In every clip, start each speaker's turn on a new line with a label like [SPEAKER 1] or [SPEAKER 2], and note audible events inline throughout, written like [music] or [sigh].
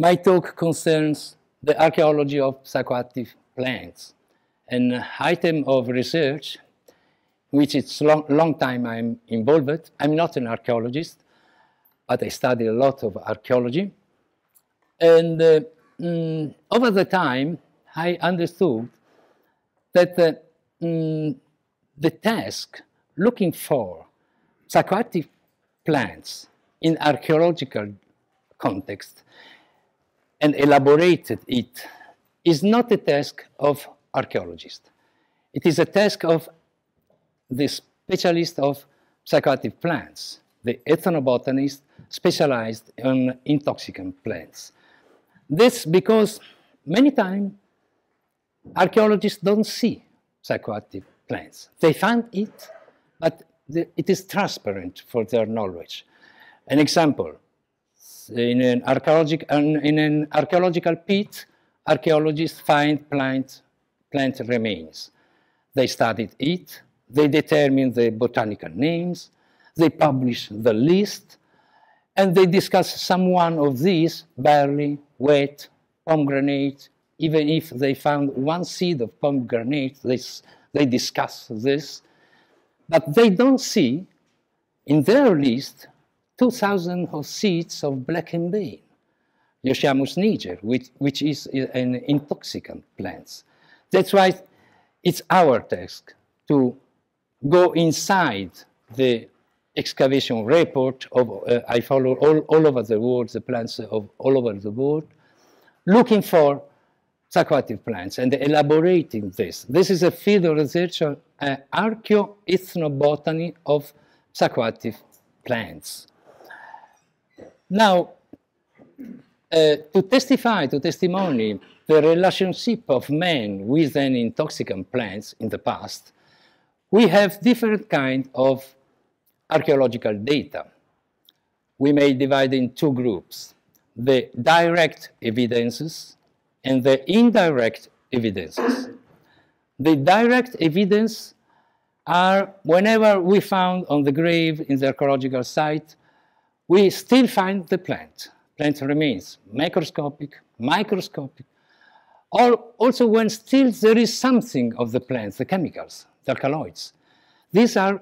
[SPEAKER 1] My talk concerns the archaeology of psychoactive plants, an item of research which it's long, long time I'm involved. I'm not an archaeologist, but I study a lot of archaeology. And uh, mm, over the time, I understood that uh, mm, the task looking for psychoactive plants in archaeological context and elaborated it is not a task of archaeologists. It is a task of the specialist of psychoactive plants, the ethnobotanist specialized in intoxicant plants. This because many times archaeologists don't see psychoactive plants. They find it, but it is transparent for their knowledge. An example, in an, archaeologic, uh, in an archaeological pit, archaeologists find plant, plant remains. They studied it, they determine the botanical names, they publish the list, and they discuss some one of these, barley, wheat, pomegranate, even if they found one seed of pomegranate, they, they discuss this. But they don't see in their list 2,000 seeds of black bean, Hyoscyamus niger, which, which is an intoxicant plant. That's why it's our task to go inside the excavation report of, uh, I follow all, all over the world, the plants of all over the world, looking for psychoactive plants and elaborating this. This is a field of research on uh, archaeoethnobotany of psychoactive plants. Now, uh, to testify, to testimony the relationship of man with an intoxicant plants in the past, we have different kind of archaeological data. We may divide in two groups, the direct evidences and the indirect evidences. The direct evidence are whenever we found on the grave in the archaeological site we still find the plant. Plant remains macroscopic, microscopic, or also when still there is something of the plant, the chemicals, the alkaloids. These are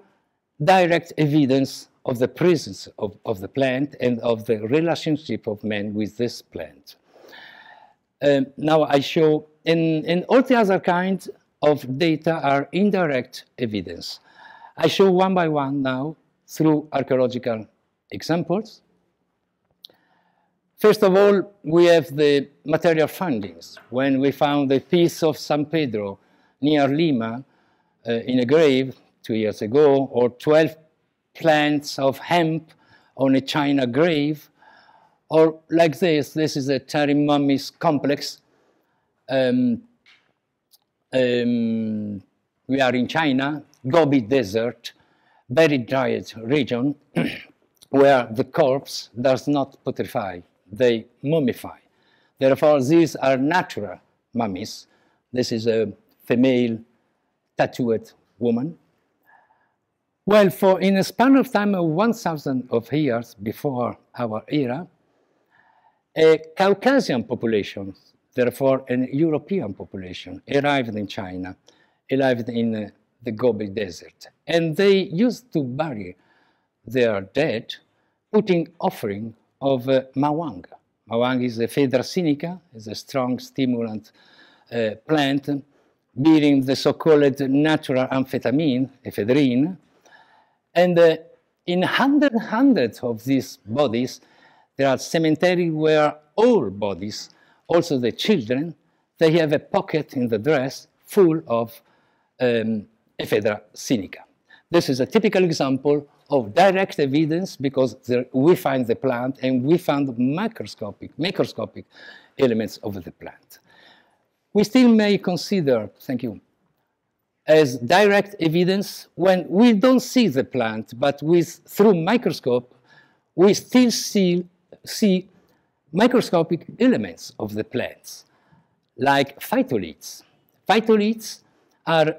[SPEAKER 1] direct evidence of the presence of, of the plant and of the relationship of man with this plant. Um, now I show, in, in all the other kinds of data are indirect evidence. I show one by one now through archaeological examples. First of all, we have the material findings. When we found the piece of San Pedro near Lima uh, in a grave two years ago, or 12 plants of hemp on a China grave, or like this, this is a Tarim mummies complex. Um, um, we are in China, Gobi Desert, very dry region. [clears throat] where the corpse does not putrefy, they mummify. Therefore, these are natural mummies. This is a female tattooed woman. Well, for in a span of time of 1,000 of years before our era, a Caucasian population, therefore an European population, arrived in China, arrived in the Gobi Desert. And they used to bury their dead, putting offering of uh, mawang. Mawang is Ephedra sinica, is a strong stimulant uh, plant, bearing the so-called natural amphetamine, ephedrine. And uh, in hundred, hundreds of these bodies, there are cemeteries where all bodies, also the children, they have a pocket in the dress full of um, ephedra sinica. This is a typical example of direct evidence because there, we find the plant and we found microscopic, macroscopic elements of the plant. We still may consider, thank you, as direct evidence when we don't see the plant, but with, through microscope, we still see, see microscopic elements of the plants, like phytoliths. Phytoliths are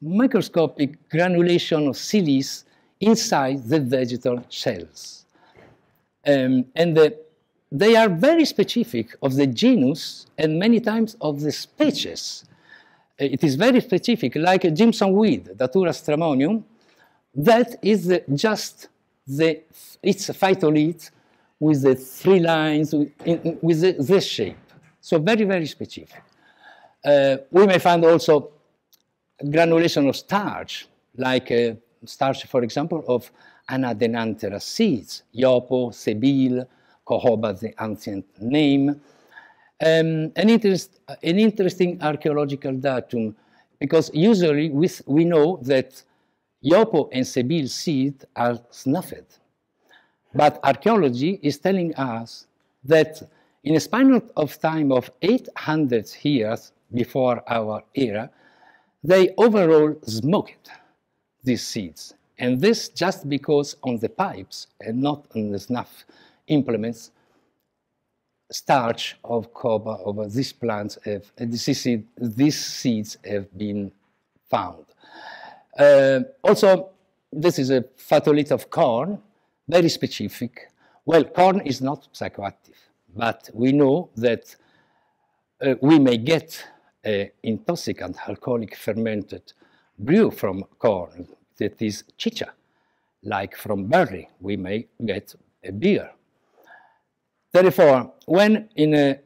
[SPEAKER 1] microscopic granulation of silice inside the vegetal shells. Um, and the, they are very specific of the genus and many times of the species. It is very specific, like a Jimson weed, Datura stramonium, that is the, just the, its phytolith with the three lines, with, in, with the, this shape. So very, very specific. Uh, we may find also granulation of starch, like uh, starch, for example, of Anadenanthera seeds, Yopo, Cebil, Cohoba, the ancient name. Um, an, interest, an interesting archaeological datum, because usually we, we know that Yopo and Cebil seeds are snuffed. But archaeology is telling us that in a span of time of 800 years before our era, they overall smoked these seeds. And this just because on the pipes and not on the snuff implements, starch of coba of these plants have, this seed, these seeds have been found. Uh, also, this is a phytolith of corn, very specific. Well, corn is not psychoactive, but we know that uh, we may get an intoxicant alcoholic fermented brew from corn that is chicha. Like from barley, we may get a beer. Therefore, when in a,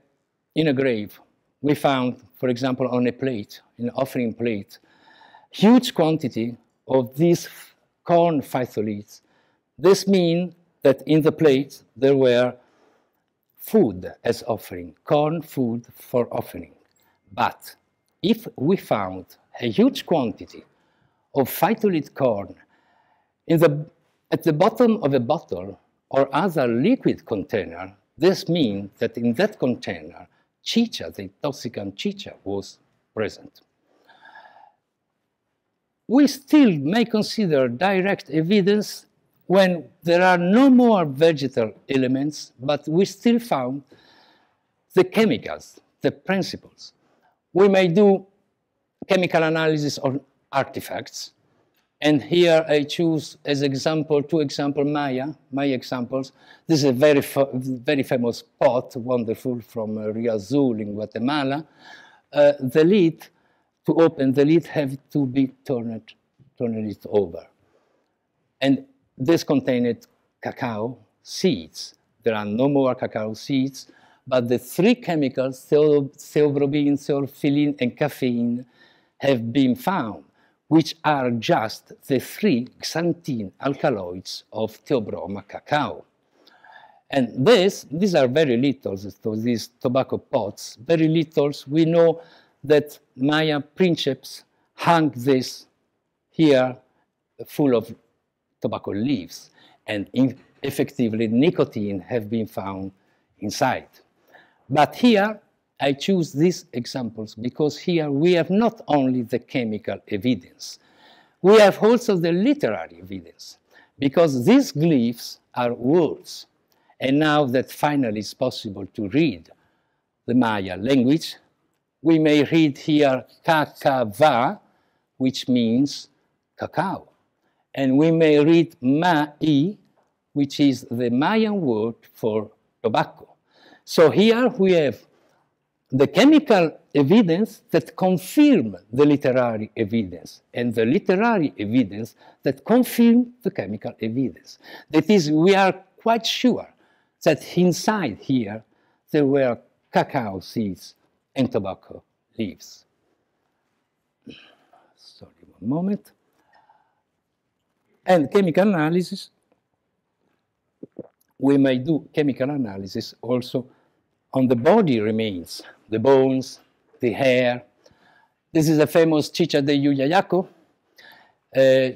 [SPEAKER 1] in a grave we found, for example, on a plate, an offering plate, huge quantity of these corn phytoliths, this means that in the plate there were food as offering, corn food for offering. But if we found a huge quantity of phytolith corn in the, at the bottom of a bottle or other liquid container, this means that in that container, chicha, the intoxicant chicha, was present. We still may consider direct evidence when there are no more vegetal elements, but we still found the chemicals, the principles. We may do chemical analysis on artifacts. And here I choose as example, two example Maya, my examples. This is a very, very famous pot, wonderful, from uh, Rio Azul in Guatemala. Uh, the lid, to open the lid, have to be turned, turned it over. And this contained cacao seeds. There are no more cacao seeds, but the three chemicals, theobromine, theophylline, and caffeine, have been found which are just the three xanthine alkaloids of Theobroma cacao. And this, these are very little, so these tobacco pots, very little. We know that Maya princeps hung this here full of tobacco leaves, and in, effectively nicotine have been found inside. But here, I choose these examples because here we have not only the chemical evidence, we have also the literary evidence, because these glyphs are words. And now that finally it's possible to read the Maya language, we may read here kakava, which means cacao. And we may read ma'i, which is the Mayan word for tobacco. So here we have the chemical evidence that confirm the literary evidence and the literary evidence that confirm the chemical evidence. That is, we are quite sure that inside here there were cacao seeds and tobacco leaves. Sorry, one moment. And chemical analysis, we may do chemical analysis also on the body remains, the bones, the hair. This is a famous Chicha de Llullaillaco. Uh,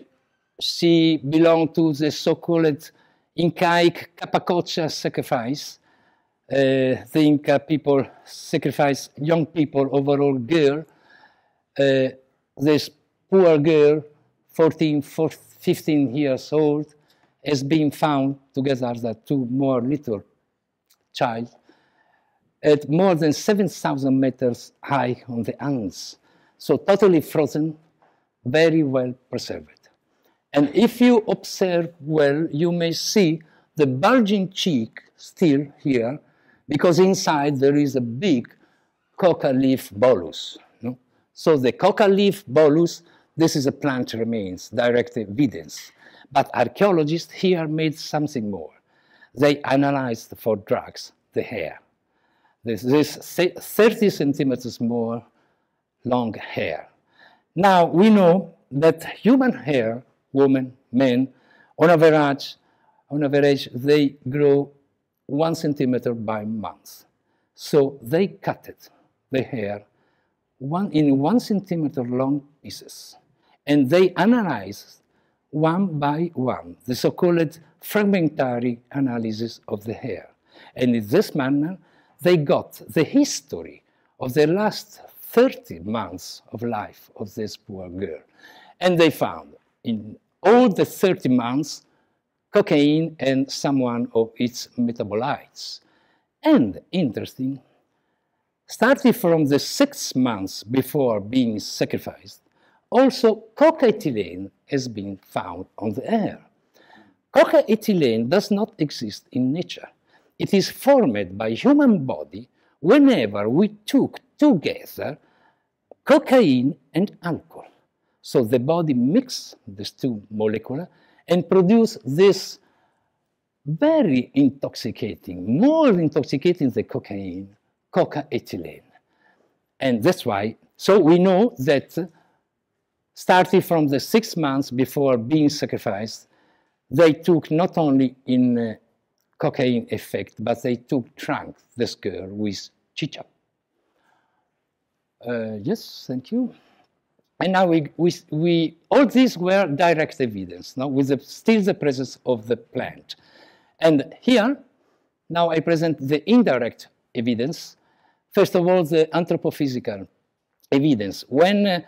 [SPEAKER 1] she belonged to the so-called Incaic Capacocha sacrifice. Uh, the Inca people sacrifice young people overall girl. Uh, this poor girl, 14, 14, 15 years old, has been found together with two more little child at more than 7,000 meters high on the Andes. So totally frozen, very well preserved. And if you observe well, you may see the bulging cheek still here because inside there is a big coca leaf bolus. No? So the coca leaf bolus, this is a plant remains, direct evidence. But archaeologists here made something more. They analyzed for drugs the hair. This, this 30 centimeters more long hair. Now we know that human hair, women, men, on average, on average, they grow one centimeter by month. So they cut it, the hair, one, in one centimeter long pieces. And they analyze one by one the so-called fragmentary analysis of the hair. And in this manner, they got the history of the last 30 months of life of this poor girl. And they found in all the 30 months cocaine and some one of its metabolites. And interesting, starting from the six months before being sacrificed, also coca-ethylene has been found on the air. Coca-ethylene does not exist in nature. It is formed by human body whenever we took together cocaine and alcohol. So the body mixes these two molecules and produce this very intoxicating, more intoxicating than cocaine, coca-ethylene. And that's why, so we know that starting from the six months before being sacrificed, they took not only in uh, cocaine effect, but they took trunk this girl with chicha. Uh, yes, thank you. And now we, we, we, all these were direct evidence, now with the, still the presence of the plant. And here, now I present the indirect evidence. First of all, the anthropophysical evidence. When uh,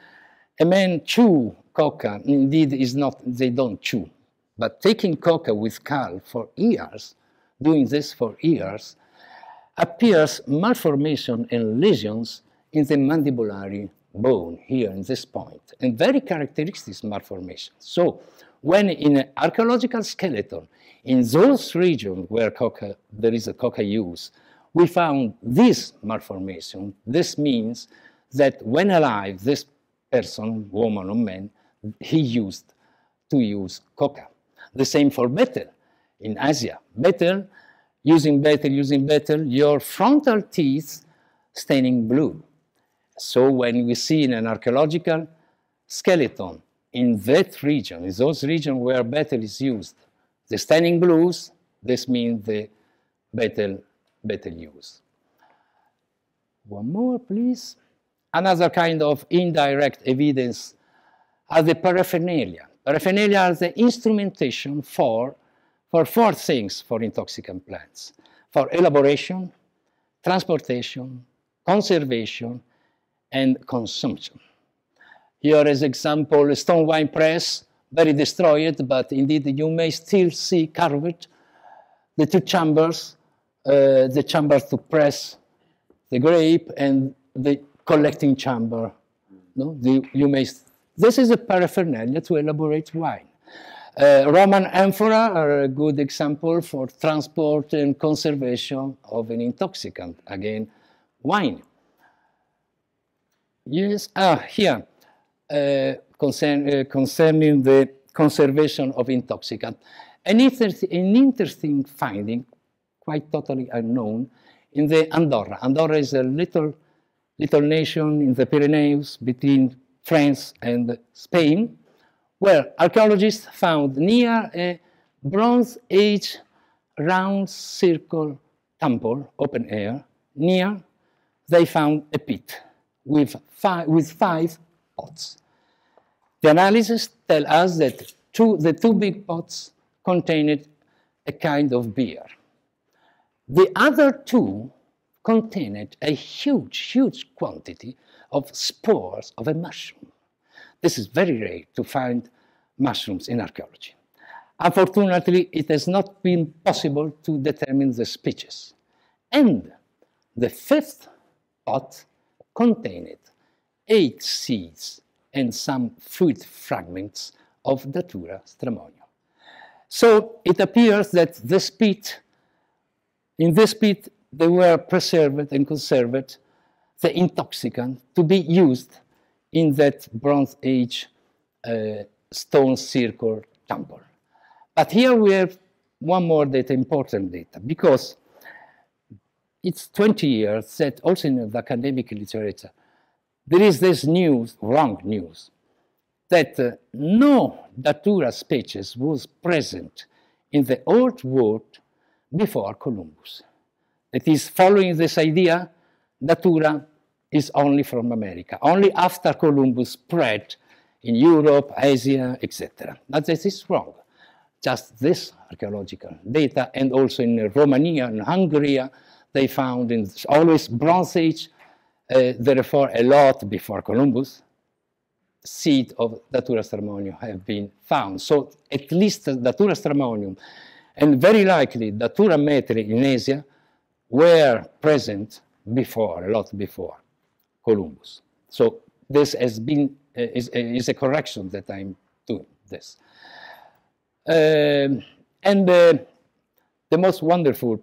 [SPEAKER 1] a man chew coca, indeed is not, they don't chew, but taking coca with Cal for years, doing this for years, appears malformation and lesions in the mandibulary bone here in this point, and very characteristic malformation. So when in an archaeological skeleton, in those regions where coca, there is a coca use, we found this malformation. This means that when alive, this person, woman or man, he used to use coca. The same for betel in Asia. Betel, using betel, using betel, your frontal teeth staining blue. So when we see in an archaeological skeleton in that region, in those regions where betel is used, the staining blues, this means the betel, betel use. One more, please. Another kind of indirect evidence are the paraphernalia. Paraphernalia are the instrumentation for, for four things for intoxicant plants. For elaboration, transportation, conservation, and consumption. Here is example, stone wine press, very destroyed, but indeed you may still see carved the two chambers, uh, the chamber to press the grape and the collecting chamber. No? The, you may, this is a paraphernalia to elaborate wine. Uh, Roman amphora are a good example for transport and conservation of an intoxicant, again, wine. Yes, ah, here, uh, concern, uh, concerning the conservation of intoxicant. An, an interesting finding, quite totally unknown, in the Andorra. Andorra is a little, little nation in the Pyrenees between France and Spain, where archaeologists found near a Bronze Age round circle temple, open air, near, they found a pit with five, with five pots. The analysis tell us that two, the two big pots contained a kind of beer. The other two contained a huge, huge quantity of spores of a mushroom. This is very rare to find mushrooms in archaeology. Unfortunately, it has not been possible to determine the species. And the fifth pot contained eight seeds and some fruit fragments of Datura stramonium. So it appears that this pit, in this pit, they were preserved and conserved the intoxicant to be used in that Bronze Age uh, stone circle temple. But here we have one more data, important data, because it's 20 years that also in the academic literature, there is this news, wrong news, that uh, no Datura species was present in the old world before Columbus. It is following this idea, Datura is only from America, only after Columbus spread in Europe, Asia, etc. But this is wrong. Just this archaeological data, and also in Romania and Hungary, they found in always Bronze Age, uh, therefore a lot before Columbus, seed of Datura stramonium have been found. So at least Datura stramonium and very likely Datura metel in Asia were present before, a lot before Columbus. So this has been, uh, is, uh, is, a correction that I'm doing this. Um, and uh, the most wonderful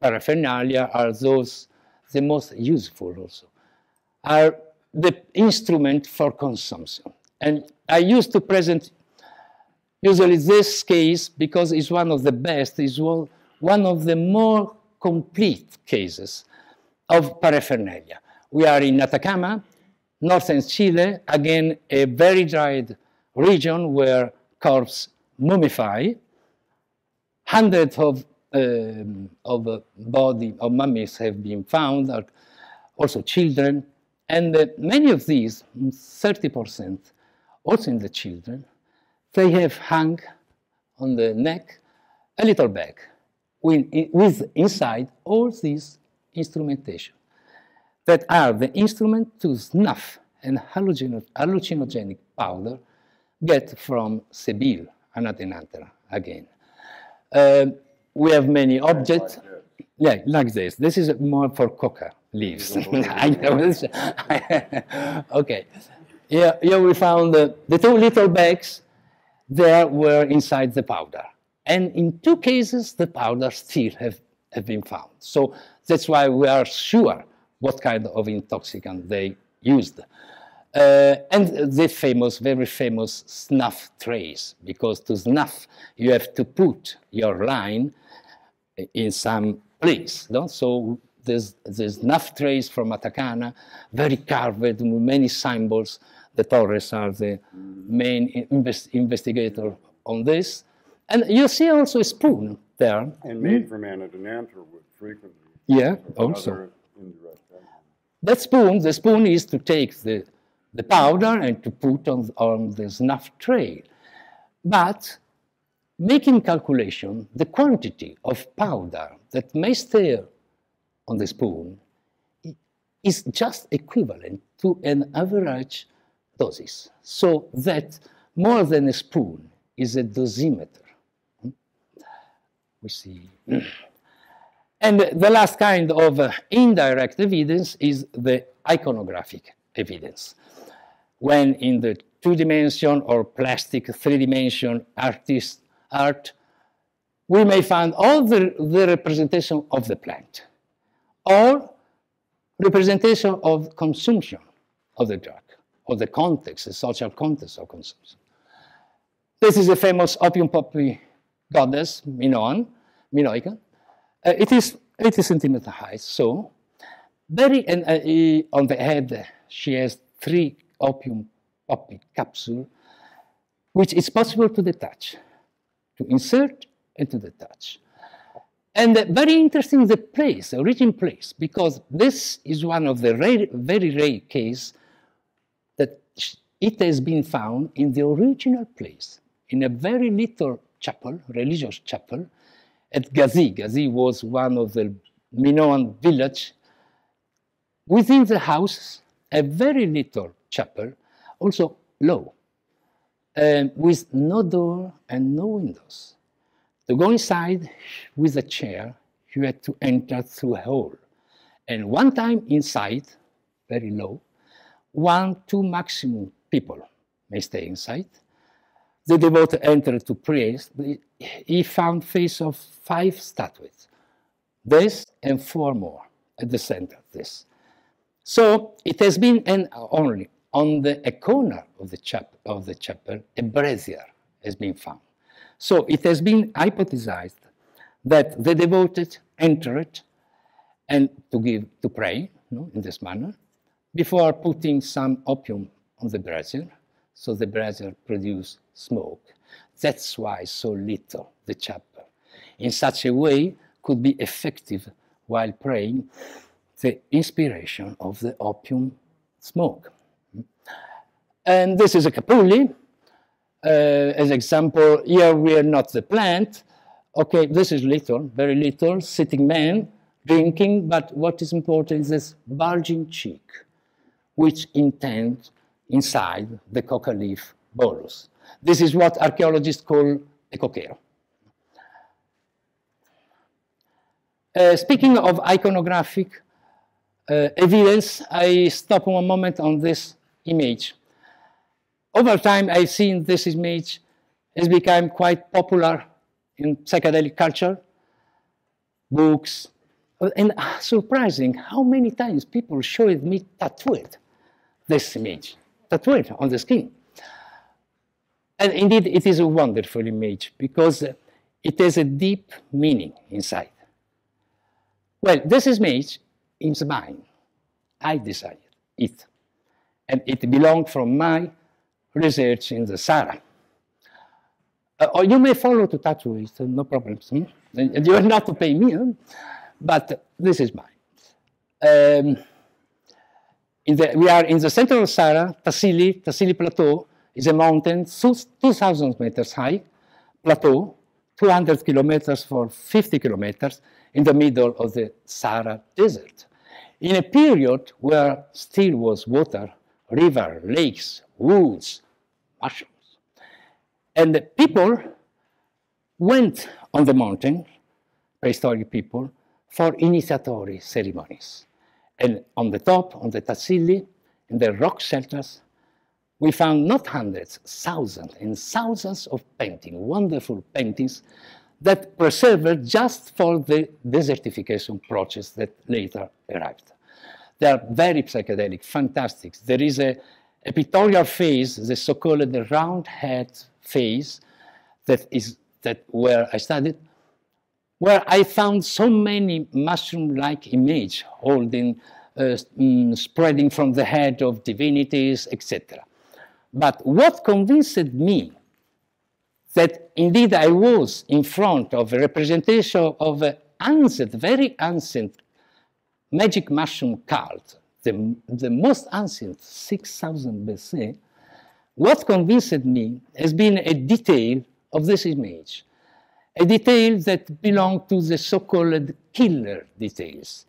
[SPEAKER 1] paraphernalia are those, the most useful also, are the instrument for consumption. And I used to present usually this case because it's one of the best, is one of the more complete cases of paraphernalia. We are in Atacama, northern Chile, again, a very dried region where corpses mummify. Hundreds of, um, of uh, body of mummies have been found, also children, and uh, many of these, 30%, also in the children, they have hung on the neck a little bag with, with inside all this instrumentation that are the instrument to snuff and hallucinogenic powder get from Sebile, Anadenanthera, again. Uh, we have many objects. yeah, like this. This is more for coca leaves. [laughs] I know this. [laughs] okay. Here, here we found uh, the two little bags there were inside the powder. And in two cases, the powder still have, have been found. So that's why we are sure what kind of intoxicant they used. Uh, and the famous, very famous snuff trays, because to snuff, you have to put your line in some place. No? So there's, there's snuff trays from Atacama, very carved with many symbols. The Torres are the main invest investigator on this. And you see also a spoon there.
[SPEAKER 2] And made from Anadenanter wood frequently.
[SPEAKER 1] Yeah, also. That spoon, the spoon is to take the, the powder and to put on, on the snuff tray. But making calculation, the quantity of powder that may stay on the spoon is just equivalent to an average doses. So that more than a spoon is a dosimeter. Hmm? We see. [clears throat] And the last kind of indirect evidence is the iconographic evidence. When in the two-dimension or plastic three-dimension artist art, we may find all the, the representation of the plant or representation of consumption of the drug or the context, the social context of consumption. This is a famous opium poppy goddess, Minoan, Minoica, uh, it is 80 centimeter high, so very, and uh, on the head she has three opium poppy capsule, which is possible to detach, to insert and to detach. And uh, very interesting the place, the origin place, because this is one of the rare, very rare case that it has been found in the original place, in a very little chapel, religious chapel, at Gazi. Gazi was one of the Minoan village. Within the house, a very little chapel, also low, um, with no door and no windows. To go inside with a chair, you had to enter through a hole. And one time inside, very low, one, two maximum people may stay inside. The devotee entered to pray. He found face of five statues, this and four more at the center of this. So it has been and only on the a corner of the, chap of the chapel, a brazier has been found. So it has been hypothesized that the devoted entered and to give to pray you know, in this manner before putting some opium on the brazier, so the brazier produce smoke. That's why so little the chapel. In such a way could be effective while praying the inspiration of the opium smoke. And this is a capulli. Uh, as example, here we are not the plant. Okay, this is little, very little, sitting man drinking, but what is important is this bulging cheek, which intends inside the coca leaf bolus. This is what archaeologists call a coquero. Uh, speaking of iconographic uh, evidence, I stop one moment on this image. Over time, I've seen this image has become quite popular in psychedelic culture, books, and uh, surprising how many times people showed me tattooed this image, tattooed on the skin. And indeed, it is a wonderful image because it has a deep meaning inside. Well, this image is mine. I designed it. And it belonged from my research in the Sahara. Uh, or you may follow to tattoo it, no problem. Hmm? And you are not to pay me, huh? but this is mine. Um, the, we are in the center of Sahara, Tassili, Tassili Plateau is a mountain 2,000 meters high, plateau, 200 kilometers for 50 kilometers in the middle of the Sahara Desert. In a period where still was water, river, lakes, woods, mushrooms. And the people went on the mountain, prehistoric people, for initiatory ceremonies. And on the top, on the Tassili, in the rock shelters, we found not hundreds, thousands and thousands of paintings, wonderful paintings that preserved just for the desertification process that later arrived. They are very psychedelic, fantastic. There is a, a pictorial phase, the so-called round head phase, that is that where I studied, where I found so many mushroom-like images holding, uh, mm, spreading from the head of divinities, etc. But what convinced me that indeed I was in front of a representation of an ancient, very ancient magic mushroom cult, the, the most ancient, 6000 BC, what convinced me has been a detail of this image a detail that belong to the so-called killer details.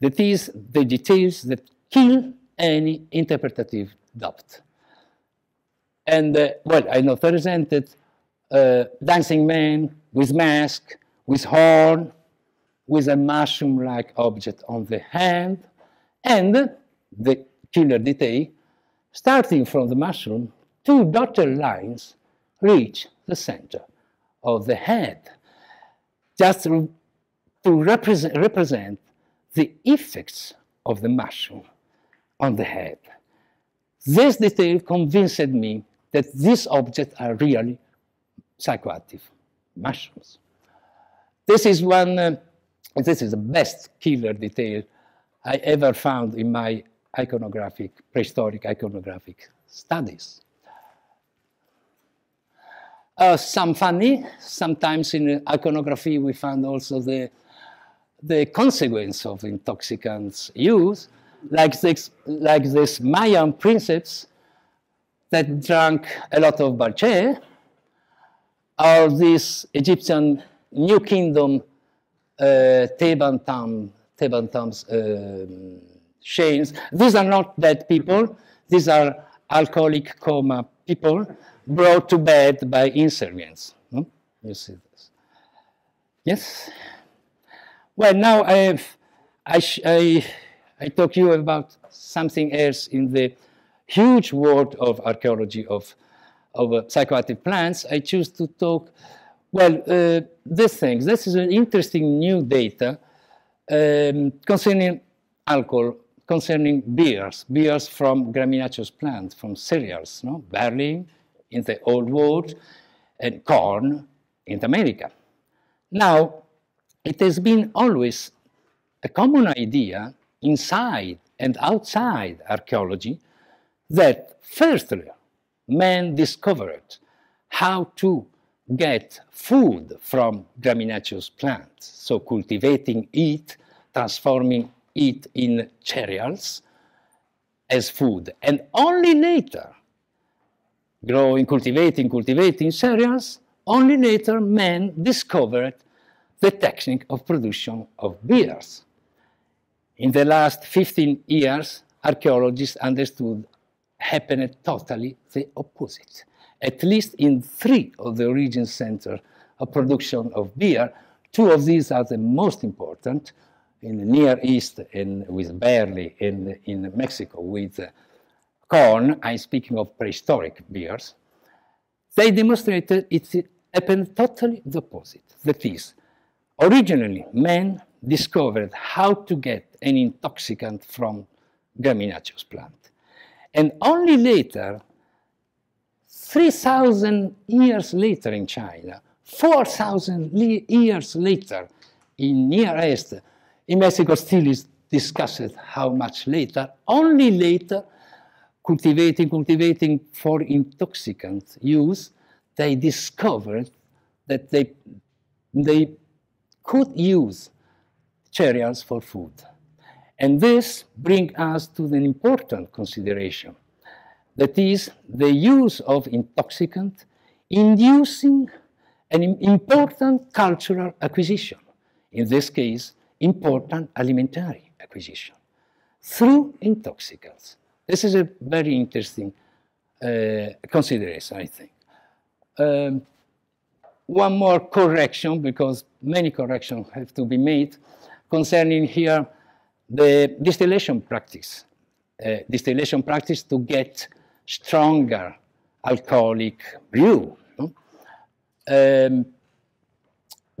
[SPEAKER 1] That is, the details that kill any interpretative doubt. And, uh, well, I know represented uh, dancing man with mask, with horn, with a mushroom-like object on the hand, and the killer detail, starting from the mushroom, two dotted lines reach the center of the head, just to represent, represent the effects of the mushroom on the head. This detail convinced me that these objects are really psychoactive mushrooms. This is one, uh, this is the best killer detail I ever found in my iconographic, prehistoric iconographic studies. Uh, some funny, sometimes in iconography we find also the, the consequence of intoxicants use, like this, like this Mayan princeps that drank a lot of balche, or this Egyptian New Kingdom uh, Theban tombs uh, chains. These are not dead people. These are alcoholic coma people brought to bed by insurgents. Hmm? You see this? Yes? Well, now I, I, I, I talk to you about something else in the huge world of archaeology of, of uh, psychoactive plants. I choose to talk, well, uh, this thing. This is an interesting new data um, concerning alcohol, concerning beers, beers from gramineous plants, from cereals, no? barley in the old world, and corn in America. Now, it has been always a common idea inside and outside archaeology that firstly, man discovered how to get food from gramineous plants, so cultivating it, transforming it in cereals as food, and only later, growing, cultivating, cultivating cereals, only later man discovered the technique of production of beers. In the last 15 years, archaeologists understood happened totally the opposite. At least in three of the origin centers of production of beer, two of these are the most important, in the Near East and with barley, and in Mexico with uh, corn, I'm speaking of prehistoric beers, they demonstrated it happened totally the opposite. That is, originally, man discovered how to get an intoxicant from gramineous plant. And only later, 3,000 years later in China, 4,000 years later in Near East, in Mexico still is discussed how much later, only later, cultivating, cultivating for intoxicant use, they discovered that they, they could use cereals for food. And this brings us to an important consideration. That is the use of intoxicant inducing an important cultural acquisition. In this case, important alimentary acquisition through intoxicants. This is a very interesting uh, consideration, I think. Um, one more correction, because many corrections have to be made concerning here the distillation practice. Uh, distillation practice to get stronger alcoholic brew. No? Um,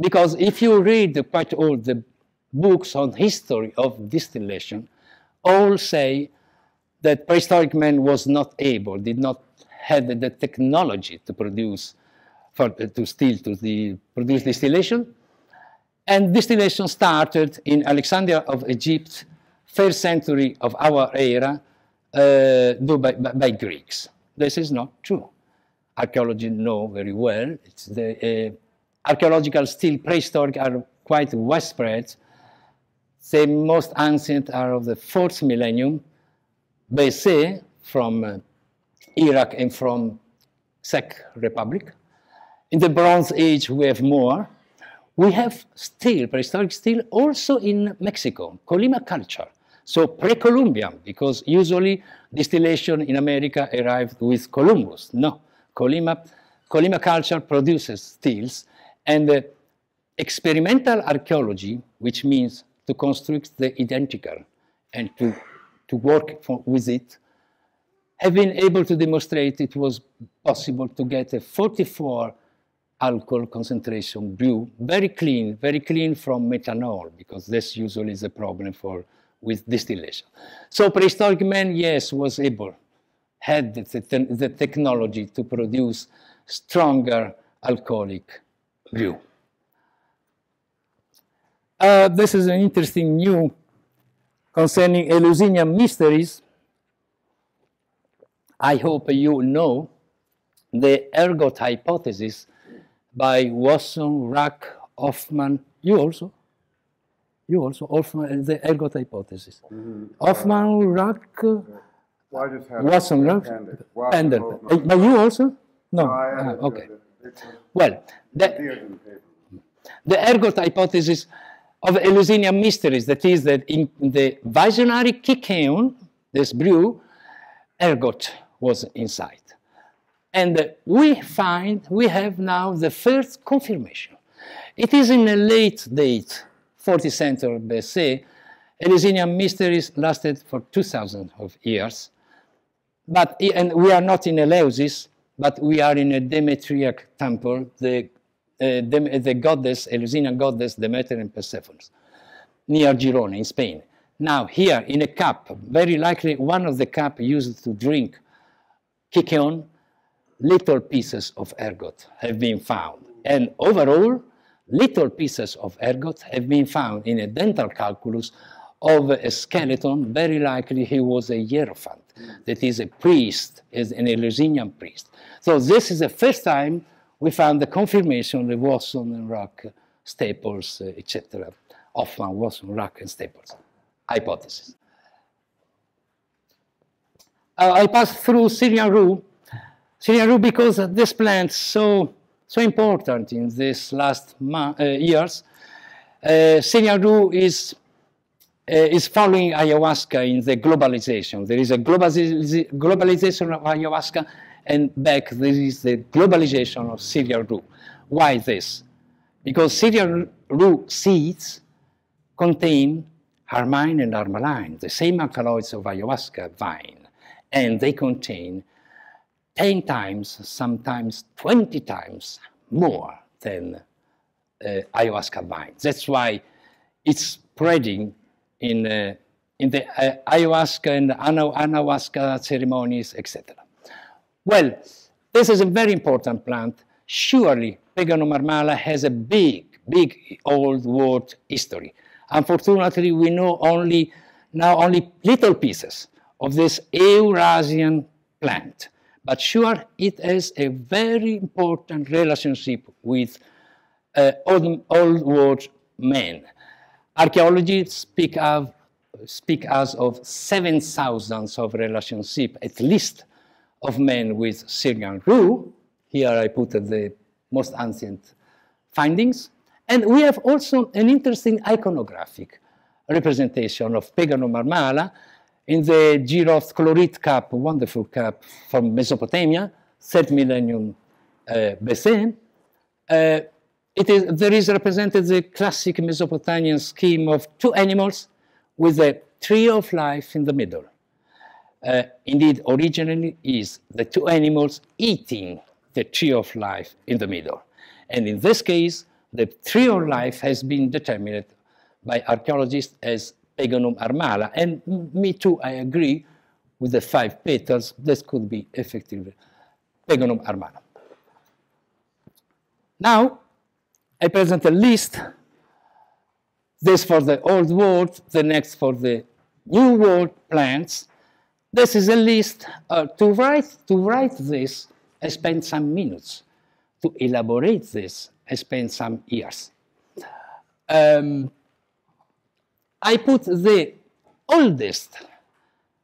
[SPEAKER 1] because if you read quite all the books on history of distillation, all say that prehistoric man was not able, did not have the technology to produce, for, to still to the, produce distillation, and distillation started in Alexandria of Egypt, first century of our era, uh, by, by, by, Greeks. This is not true. Archaeology know very well. It's the uh, archaeological still prehistoric are quite widespread. The most ancient are of the fourth millennium BC from uh, Iraq and from Czech Republic. In the Bronze Age, we have more. We have steel, prehistoric steel, also in Mexico, Colima culture. So pre-Columbian, because usually distillation in America arrived with Columbus. No, Colima, Colima culture produces steels, and uh, experimental archaeology, which means to construct the identical and to, to work for, with it, been able to demonstrate it was possible to get a 44 alcohol concentration brew, very clean, very clean from methanol, because this usually is a problem for with distillation. So prehistoric man, yes, was able, had the, te the technology to produce stronger alcoholic brew. Uh, this is an interesting new concerning Eleusinian mysteries. I hope you know the ergot hypothesis by Wasson, Ruck, Hofmann. You also? You also, Hofmann, the ergot hypothesis. Mm. Hofmann, Ruck,
[SPEAKER 2] well,
[SPEAKER 1] Wasson, Ruck, Pender. Uh, but you also? No. no ah, okay. Well, the, the ergot hypothesis of Eleusinian mysteries, that is that in the visionary Kykeon, this brew, ergot was inside. And we find we have now the first confirmation. It is in a late date, 40th century BC. Eleusinian mysteries lasted for 2,000 of years. But, and we are not in Eleusis, but we are in a Demetriac temple, the, uh, the goddess, Eleusinian goddess Demeter and Persephone. near Girona in Spain. Now here in a cup, very likely one of the cup used to drink kykeon, little pieces of ergot have been found. And overall, little pieces of ergot have been found in a dental calculus of a skeleton, very likely he was a hierophant, that is a priest, is an Eleusinian priest. So this is the first time we found the confirmation of the Wasson and Ruck staples, etc. Hofmann, Wasson, Ruck, and staples hypothesis. Uh, I passed through Syrian rue. Syrian rue because this plant so so important in these last uh, years. Uh, Syrian rue is uh, is following ayahuasca in the globalization. There is a globalization of ayahuasca, and back there is the globalization of Syrian rue. Why this? Because Syrian rue seeds contain harmine and harmaline, the same alkaloids of ayahuasca vine, and they contain 10 times, sometimes 20 times more than uh, ayahuasca vine. That's why it's spreading in, uh, in the uh, ayahuasca and anahuasca ceremonies, etc. Well, this is a very important plant. Surely, Peganum harmala has a big, big old world history. Unfortunately, we know only now only little pieces of this Eurasian plant. But sure, it has a very important relationship with uh, old, old world men. Archaeologists speak of speak as of seven thousands of relationship, at least, of men with Syrian rue. Here I put the most ancient findings. And we have also an interesting iconographic representation of Peganum harmala in the Jiroft chlorite cup, wonderful cup from Mesopotamia, third millennium uh, BC. Uh, it is, there is represented the classic Mesopotamian scheme of two animals with a tree of life in the middle. Uh, indeed, originally is the two animals eating the tree of life in the middle. And in this case, the tree of life has been determined by archaeologists as Peganum harmala. And me too, I agree with the five petals. This could be effectively Peganum harmala. Now, I present a list. This for the old world, the next for the new world plants. This is a list. Uh, to, write, to write this, I spent some minutes. To elaborate this, I spent some years. Um, I put the oldest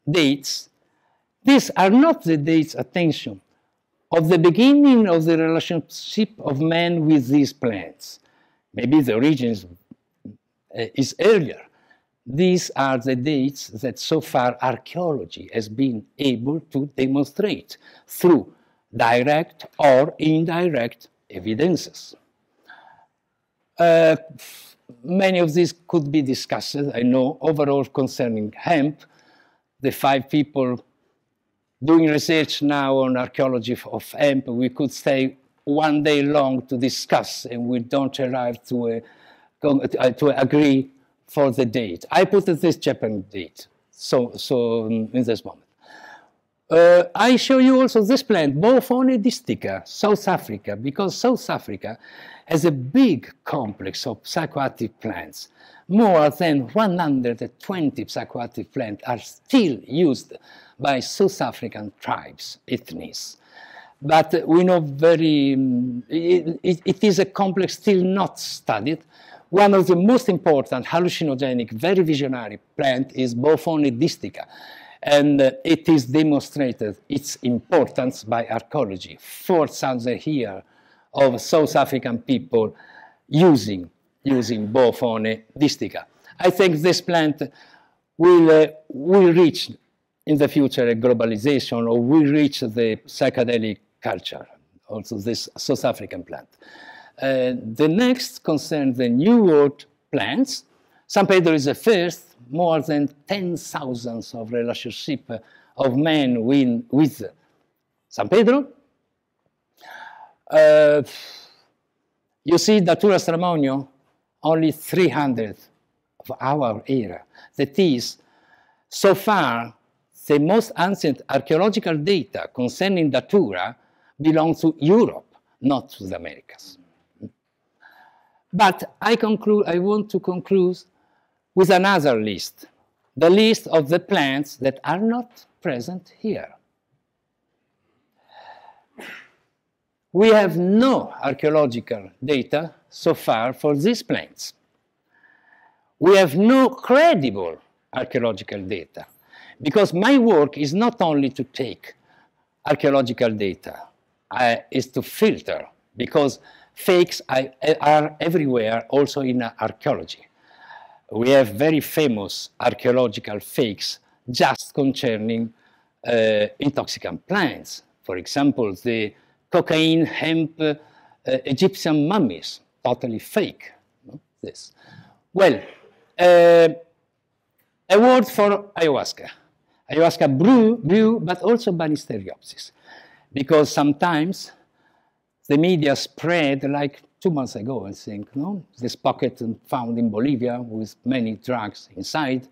[SPEAKER 1] dates. These are not the dates, attention, of the beginning of the relationship of man with these plants. Maybe the origin uh, is earlier. These are the dates that so far archaeology has been able to demonstrate through direct or indirect evidences. Uh, many of these could be discussed, I know, overall concerning hemp. The five people doing research now on archaeology of hemp, we could stay one day long to discuss and we don't arrive to, a, uh, to agree for the date. I put this Japan date, so, so um, in this moment. Uh, I show you also this plant, Boophone disticha, South Africa, because South Africa has a big complex of psychoactive plants. More than 120 psychoactive plants are still used by South African tribes, ethnies. But we know very, um, it, it, it is a complex still not studied. One of the most important hallucinogenic, very visionary plant is Boophone disticha. And uh, it is demonstrated its importance by archaeology. 4,000 years of South African people using, using Boophone disticha. I think this plant will, uh, will reach in the future a globalization or will reach the psychedelic culture, also this South African plant. Uh, the next concerns the New World plants. San Pedro is the first, more than 10,000 of relationship of men with, with San Pedro, uh, you see, Datura Stramonio, only 300 of our era. That is, so far, the most ancient archaeological data concerning Datura belong to Europe, not to the Americas. But I, conclude, I want to conclude with another list, the list of the plants that are not present here. We have no archaeological data so far for these plants. We have no credible archaeological data because my work is not only to take archaeological data, uh, to filter because fakes are everywhere, also in archaeology. We have very famous archaeological fakes just concerning uh, intoxicant plants. For example, the cocaine, hemp, uh, Egyptian mummies, totally fake. This. Well, uh, a word for ayahuasca. Ayahuasca brew, brew, but also Banisteriopsis. Because sometimes the media spread, like two months ago, I think, no? this pocket found in Bolivia with many drugs inside,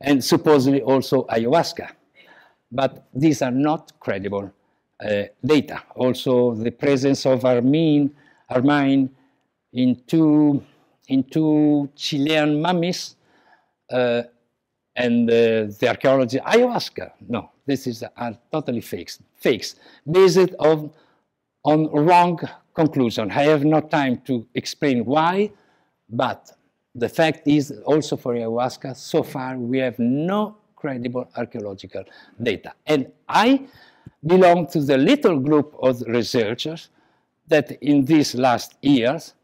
[SPEAKER 1] and supposedly also ayahuasca. But these are not credible uh, data. Also, the presence of Armin, Armine in two, in two Chilean mummies uh, and uh, the archaeology ayahuasca. No, this is uh, totally fakes, fakes based on, on wrong conclusion. I have no time to explain why, but the fact is also for ayahuasca, so far we have no credible archaeological data. And I belong to the little group of researchers that in these last years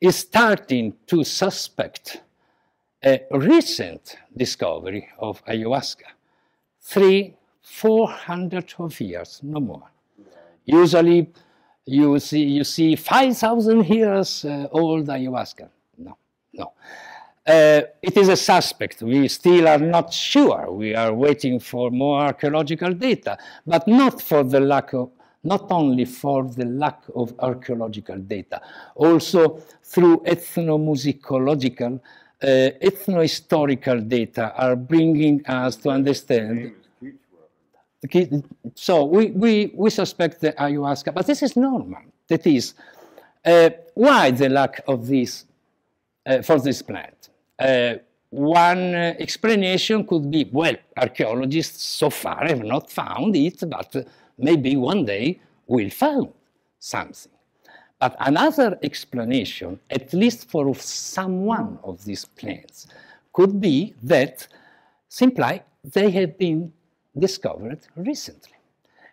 [SPEAKER 1] is starting to suspect a recent discovery of ayahuasca. Three, four hundred of years, no more. Usually you see, you see 5,000 years uh, old ayahuasca. No, no. Uh, it is a suspect. We still are not sure. We are waiting for more archaeological data, but not for the lack of, not only for the lack of archaeological data, also through ethnomusicological, uh, ethnohistorical data are bringing us to understand. So we, we, we suspect the ayahuasca, but this is normal. That is, uh, why the lack of this uh, for this plant? Uh, one explanation could be, well, archaeologists so far have not found it, but maybe one day we'll find something. But another explanation, at least for some one of these plants, could be that simply they have been discovered recently.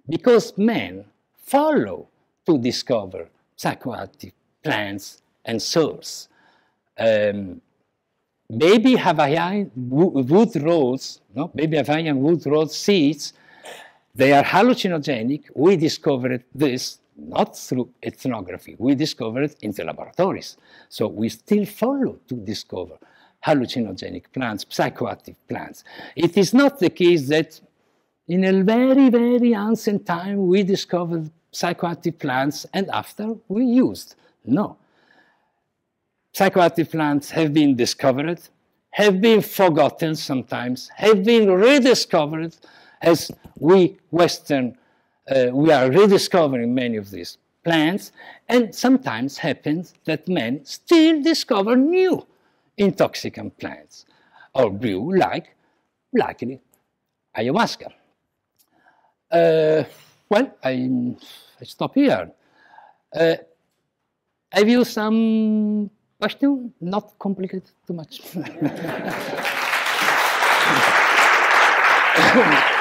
[SPEAKER 1] Because men follow to discover psychoactive plants and souls. Um, baby Hawaiian wood rose, no? baby Hawaiian wood rose seeds, they are hallucinogenic. We discovered this not through ethnography. We discovered in the laboratories. So we still follow to discover hallucinogenic plants, psychoactive plants. It is not the case that in a very, very ancient time we discovered psychoactive plants and after we used. No psychoactive plants have been discovered, have been forgotten sometimes, have been rediscovered as we Western, uh, we are rediscovering many of these plants, and sometimes happens that men still discover new intoxicant plants or brew like, likely, ayahuasca. Uh, well, I, I stop here. Uh, have you some question? not complicated too much. [laughs] [laughs]